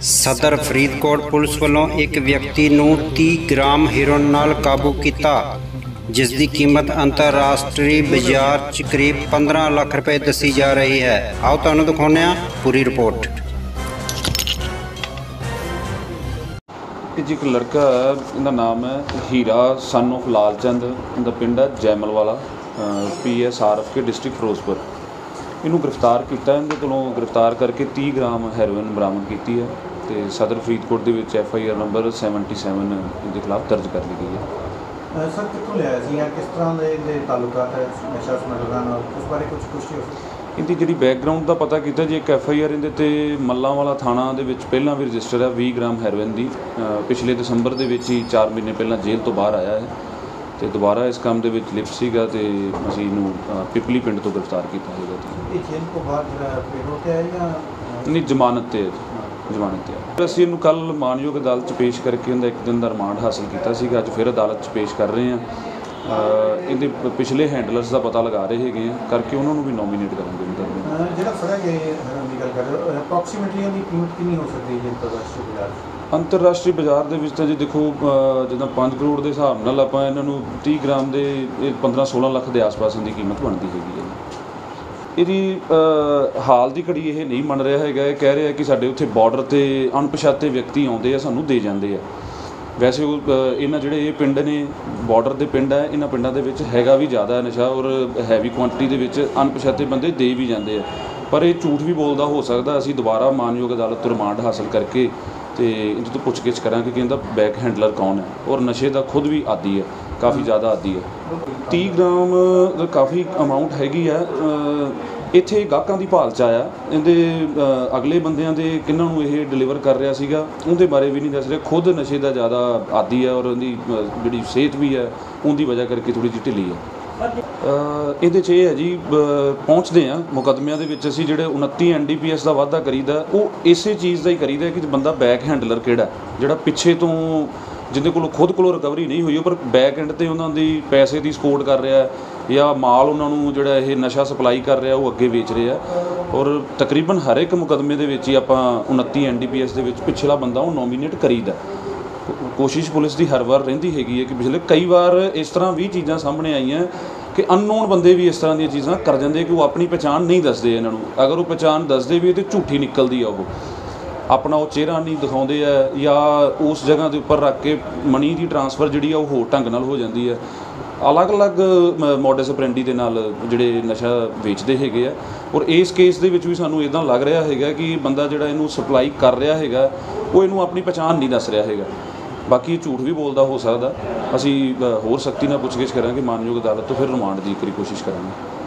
ਸਦਰ ਫਰੀਦਕੋਟ ਪੁਲਿਸ ਵੱਲੋਂ ਇੱਕ ਵਿਅਕਤੀ ਨੂੰ 30 ਗ੍ਰਾਮ ਹੈਰੋਇਨ ਨਾਲ ਕਾਬੂ ਕੀਤਾ ਜਿਸ ਦੀ ਕੀਮਤ ਅੰਤਰਰਾਸ਼ਟਰੀ ਬਾਜ਼ਾਰ 'ਚ ਕਰੀਬ 15 ਲੱਖ ਰੁਪਏ ਦੱਸੀ ਜਾ ਰਹੀ ਹੈ। ਆਓ ਤੁਹਾਨੂੰ ਦਿਖਾਉਂਦੇ ਹਾਂ ਪੂਰੀ ਰਿਪੋਰਟ। ਇਹ ਜੀ ਇੱਕ ਲੜਕਾ ਹੈ, ਇਹਦਾ ਨਾਮ ਹੈ ਹੀਰਾ ਸਨ of ਲਾਲ ਚੰਦ ਇਹਦਾ ਪਿੰਡ ਹੈ ਜੈਮਲ ਵਾਲਾ ਪੀਐਸ ਆਰਐਫ ਕੇ ਡਿਸਟ੍ਰਿਕਟ ਫਿਰੋਜ਼ਪੁਰ। ਇਹਨੂੰ ਗ੍ਰਿਫਤਾਰ ਕੀਤਾ ਇਹਦੇ ਕੋਲੋਂ ਗ੍ਰਿਫਤਾਰ ਕਰਕੇ 30 ਗ੍ਰਾਮ ਹੈਰੋਇਨ ਬਰਾਮਦ ਕੀਤੀ ਹੈ ਤੇ ਸਦਰ ਫਰੀਦਕੋਟ ਦੇ ਵਿੱਚ ਐਫ ਆਈ ਆਰ ਨੰਬਰ 77 ਇਹਦੇ ਖਿਲਾਫ ਦਰਜ ਕਰ ਲਈ ਗਈ ਹੈ। ਸਰ ਕਿੱਥੋਂ ਲਿਆਇਆ ਸੀ ਜਾਂ ਕਿਸ ਤਰ੍ਹਾਂ ਦੇ ਇਹਦੇ ਤਾਲੁਕਾਤ ਹੈ ਨਸ਼ਾ ਸਮਗਲਰਾਂ ਨਾਲ ਉਸ ਬਾਰੇ ਕੁਝ ਪੁੱਛੀ ਹੋ ਇਹਦੀ ਜਿਹੜੀ ਬੈਕਗ੍ਰਾਉਂਡ ਦਾ ਪਤਾ ਕੀਤਾ ਜੀ ਇੱਕ ਐਫ ਆਈ ਆਰ ਇਹਦੇ ਤੇ ਮੱਲਾਂ ਵਾਲਾ ਥਾਣਾ ਦੇ ਵਿੱਚ ਪਹਿਲਾਂ ਵੀ ਰਜਿਸਟਰ ਹੈ 20 ਗ੍ਰਾਮ ਹੈਰੋਇਨ ਦੀ। ਪਿਛਲੇ ਦਸੰਬਰ ਦੇ ਵਿੱਚ ਹੀ 4 ਮਹੀਨੇ ਪਹਿਲਾਂ ਜੇਲ੍ਹ ਤੋਂ ਬਾਹਰ ਆਇਆ ਹੈ। ਤੇ ਦੁਬਾਰਾ ਇਸ ਕੰਮ ਦੇ ਵਿੱਚ ਲਿਪਟ ਸੀਗਾ ਤੇ ਅਸੀਂ ਇਹਨੂੰ ਅ, ਪਿਪਲੀ ਪਿੰਡ ਤੋਂ ਗ੍ਰਿਫਤਾਰ ਕੀਤਾ ਹੈਗਾ ਜੀ। ਇਹ ਜੇਲ੍ਹ ਤੋਂ ਬਾਅਦ ਜਿਹੜਾ ਫੇਰ ਹੋ ਕੇ ਆਇਆ ਜਾਂ ਅਹ, ਨਹੀਂ ਜ਼ਮਾਨਤ ਤੇ ਹੈ ਜੀ, ਜ਼ਮਾਨਤ ਤੇ ਹੈ। ਅਸੀਂ ਇਹਨੂੰ ਕੱਲ ਮਾਨਯੋਗ ਅਦਾਲਤ 'ਚ ਪੇਸ਼ ਕਰਕੇ ਉਹਦਾ ਇੱਕ ਦਿਨ ਦਾ ਰਿਮਾਂਡ ਹਾਸਲ ਕੀਤਾ ਸੀਗਾ। ਅੱਜ ਫਿਰ ਅਦਾਲਤ 'ਚ ਪੇਸ਼ ਕਰ ਰਹੇ ਹਾਂ। ਅ, ਇਹਦੇ ਪ- ਪਿਛਲੇ ਹੈਂਡਲਰਸ ਦਾ ਪਤਾ ਲਗਾ ਰਹੇ ਹੈਗੇ ਆ। ਕਰਕੇ ਉਹਨਾਂ ਨੂੰ ਵੀ ਨੋਮੀਨੇਟ ਕਰਾਂਗੇ ਮੁਕੱਦਮੇ 'ਚ। ਅਹ, ਜਿਹੜਾ ਫੜਿਆ ਗਿਆ ਦੀ ਗੱਲ ਕਰ ਰਹੇ ਹੋ ਅਪਰੋਕਸੀਮੇਟਲੀ ਉਹਦੀ ਕੀਮਤ ਕਿੰਨੀ ਹੋ ਸਕਦੀ ਹੈ ਅੰਤਰਰਾਸ਼ਟਰੀ ਬਾਜ਼ਾਰ 'ਚ? ਅੰਤਰਰਾਸ਼ਟਰੀ ਬਾਜ਼ਾਰ ਦੇ ਵਿੱਚ ਤਾਂ ਜੀ ਦੇਖੋ ਅ, ਜਿੱਦਾਂ 5 ਕਰੋੜ ਦੇ ਹਿਸਾਬ ਨਾਲ ਆਪਾਂ ਇਹਨਾਂ ਨੂੰ 30 ਗ੍ਰਾਮ ਦੇ 15-16 ਲੱਖ ਦੇ ਆਸ-ਪਾਸ ਦੀ ਕੀਮਤ ਬਣਦੀ ਹੈਗੀ ਹੈ ਇਹਦੀ ਹਾਲ ਦੀ ਘੜੀ ਇਹ ਨਹੀਂ ਮੰਨ ਰਿਹਾ ਹੈਗਾ। ਇਹ ਕਹਿ ਰਿਹਾ ਕਿ ਸਾਡੇ ਉੱਥੇ ਬਾਰਡਰ ਤੇ ਅਣਪਛਾਤੇ ਵਿਅਕਤੀ ਆਉਂਦੇ ਆ ਸਾਨੂੰ ਦੇ ਜਾਂਦੇ ਆ। ਵੈਸੇ ਉਹ ਇਹਨਾਂ ਜਿਹੜੇ ਇਹ ਪਿੰਡ ਨੇ ਬਾਰਡਰ ਦੇ ਪਿੰਡ ਹੈ ਇਹਨਾਂ ਪਿੰਡਾਂ ਦੇ ਵਿੱਚ ਹੈਗਾ ਵੀ ਜ਼ਿਆਦਾ ਨਸ਼ਾ ਔਰ ਹੈਵੀ ਕੁਆਂਟੀਟੀ ਦੇ ਵਿੱਚ ਅਣਪਛਾਤੇ ਬੰਦੇ ਦੇ ਵੀ ਜਾਂਦੇ ਆ। ਪਰ ਇਹ ਝੂਠ ਵੀ ਬੋਲਦਾ ਹੋ ਸਕਦਾ, ਅਸੀਂ ਦੁਬਾਰਾ ਮਾਨਯੋਗ ਅਦਾਲਤ ਤੋਂ ਰਿਮਾਂਡ ਹਾਸਲ ਕਰਕੇ ਤੇ ਇਹਦੇ ਤੋਂ ਪੁੱਛਗਿੱਛ ਕਰਾਂਗੇ ਕਿ ਇਹਦਾ ਬੈਕ ਹੈਂਡਲਰ ਕੌਣ ਹੈ। ਔਰ ਨਸ਼ੇ ਦਾ ਖੁਦ ਵੀ ਆਦੀ ਹੈ, ਕਾਫੀ ਜ਼ਿਆਦਾ ਆਦੀ ਹੈ। 30 ਗ੍ਰਾਮ ਦਾ ਕਾਫੀ ਅਮਾਉਂਟ ਹੈਗੀ ਆ ਇੱਥੇ ਗਾਹਕਾਂ ਦੀ ਭਾਲ ਚ ਆਇਆ। ਇਹਦੇ ਅਗਲੇ ਬੰਦਿਆਂ ਦੇ ਕਿਹਨਾਂ ਨੂੰ ਇਹ ਡਿਲੀਵਰ ਕਰ ਰਿਹਾ ਸੀਗਾ, ਉਹਦੇ ਬਾਰੇ ਵੀ ਨਹੀਂ ਦੱਸ ਰਿਹਾ। ਖੁਦ ਨਸ਼ੇ ਦਾ ਜ਼ਿਆਦਾ ਆਦੀ ਹੈ ਔਰ ਉਹਦੀ ਜਿਹੜੀ ਸਿਹਤ ਵੀ ਹੈ, ਉਹਦੀ ਵਜ੍ਹਾ ਕਰਕੇ ਥੋੜੀ ਜਿਹੀ ਢਿੱਲੀ ਹੈ। ਇਹਦੇ 'ਚ ਇਹ ਹੈ ਜੀ ਪਹੁੰਚਦੇ ਆ ਮੁਕੱਦਮਿਆਂ ਦੇ ਵਿੱਚ ਅਸੀਂ ਜਿਹੜੇ 29 ਐਨਡੀਪੀਐਸ ਦਾ ਵਾਅਦਾ ਕਰੀਦਾ, ਉਹ ਇਸੇ ਚੀਜ਼ ਦਾ ਹੀ ਕਰੀਦਾ ਕਿ ਬੰਦਾ ਬੈਕ ਹੈਂਡਲਰ ਕਿਹੜਾ ਜਿਹੜਾ ਪਿੱਛੇ ਤੋਂ ਜਿਹਦੇ ਕੋਲੋਂ ਖੁਦ ਕੋਲੋਂ ਰਿਕਵਰੀ ਨਹੀਂ ਹੋਈ ਪਰ ਬੈਕ ਐਂਡ ਤੇ ਉਹਨਾਂ ਦੀ ਪੈਸੇ ਦੀ ਸਪੋਰਟ ਕਰ ਰਿਹਾ ਜਾਂ ਮਾਲ ਉਹਨਾਂ ਨੂੰ ਜਿਹੜਾ ਇਹ ਨਸ਼ਾ ਸਪਲਾਈ ਕਰ ਰਿਹਾ, ਉਹ ਅੱਗੇ ਵੇਚ ਰਿਹਾ ਔਰ ਤਕਰੀਬਨ ਹਰ ਇੱਕ ਮੁਕੱਦਮੇ ਦੇ ਵਿੱਚ ਹੀ ਆਪਾਂ 29 ਐਨਡੀਪੀਐਸ ਦੇ ਵਿੱਚ ਪਿਛਲਾ ਬੰਦਾ ਉਹ ਨੋਮੀਨੇਟ ਕਰੀਦਾ ਕੋਸ਼ਿਸ਼ ਪੁਲਿਸ ਦੀ ਹਰ ਵਾਰ ਰਹਿੰਦੀ ਹੈਗੀ ਹੈ ਕਿ ਪਿਛਲੇ ਕਈ ਵਾਰ ਇਸ ਤਰ੍ਹਾਂ ਵੀ ਚੀਜ਼ਾਂ ਸਾਹਮਣੇ ਆਈਆਂ ਕਿ ਅਨਨੋਨ ਬੰਦੇ ਵੀ ਇਸ ਤਰ੍ਹਾਂ ਦੀਆਂ ਚੀਜ਼ਾਂ ਕਰ ਜਾਂਦੇ ਕਿ ਉਹ ਆਪਣੀ ਪਛਾਣ ਨਹੀਂ ਦੱਸਦੇ ਇਹਨਾਂ ਨੂੰ। ਅਗਰ ਉਹ ਪਛਾਣ ਦੱਸਦੇ ਵੀ ਤੇ ਝੂਠੀ ਨਿਕਲਦੀ ਆ ਉਹ। ਆਪਣਾ ਉਹ ਚਿਹਰਾ ਨਹੀਂ ਦਿਖਾਉਂਦੇ ਆ ਜਾਂ ਉਸ ਜਗ੍ਹਾ ਦੇ ਉੱਪਰ ਰੱਖ ਕੇ ਮਨੀ ਦੀ ਟਰਾਂਸਫਰ ਜਿਹੜੀ ਆ ਉਹ ਹੋਰ ਢੰਗ ਨਾਲ ਹੋ ਜਾਂਦੀ ਹੈ ਅਲੱਗ-ਅਲੱਗ ਮੋਡਸ ਆਪਰੈਂਡੀ ਦੇ ਨਾਲ ਜਿਹੜੇ ਨਸ਼ਾ ਵੇਚਦੇ ਹੈਗੇ ਆ। ਔਰ ਇਸ ਕੇਸ ਦੇ ਵਿੱਚ ਵੀ ਸਾਨੂੰ ਇਦਾਂ ਲੱਗ ਰਿਹਾ ਹੈਗਾ ਕਿ ਬੰਦਾ ਜਿਹੜਾ ਇਹਨੂੰ ਸਪਲਾਈ ਕਰ ਰਿਹਾ ਹੈਗਾ, ਉਹ ਇਹਨੂੰ ਆਪਣੀ ਪਛਾਣ ਨਹੀਂ ਦੱਸ ਰਿਹਾ ਹੈਗਾ। ਬਾਕੀ ਇਹ ਝੂਠ ਵੀ ਬੋਲਦਾ ਹੋ ਸਕਦਾ। ਅਸੀਂ ਹੋਰ ਸਖਤੀ ਨਾਲ ਪੁੱਛਗਿੱਛ ਕਰਾਂਗੇ, ਮਾਨਯੋਗ ਅਦਾਲਤ ਤੋਂ ਫਿਰ ਰਿਮਾਂਡ ਦੀ ਇੱਕ ਕੋਸ਼ਿਸ਼ ਕਰਾਂਗੇ।